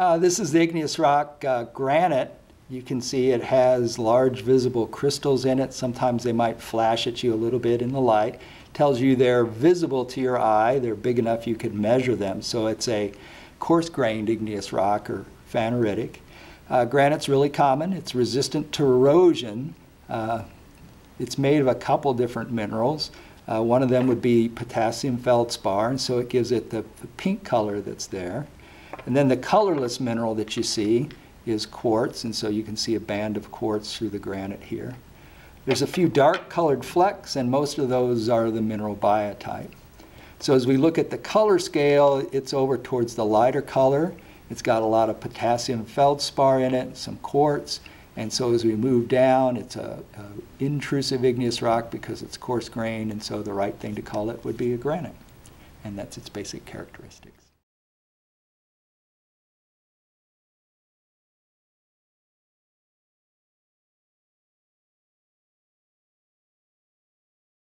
Uh, this is the igneous rock uh, granite. You can see it has large visible crystals in it. Sometimes they might flash at you a little bit in the light. Tells you they're visible to your eye. They're big enough you could measure them. So it's a coarse-grained igneous rock or phaneritic. Uh, granite's really common. It's resistant to erosion. Uh, it's made of a couple different minerals. Uh, one of them would be potassium feldspar, and so it gives it the, the, pink color that's there. And then the colorless mineral that you see is quartz, and so you can see a band of quartz through the granite here. There's a few dark colored flecks, and most of those are the mineral biotite. So as we look at the color scale, it's over towards the lighter color. It's got a lot of potassium feldspar in it, some quartz, and so as we move down, it's a, a intrusive igneous rock because it's coarse grained, and so the right thing to call it would be a granite. And that's its basic characteristics.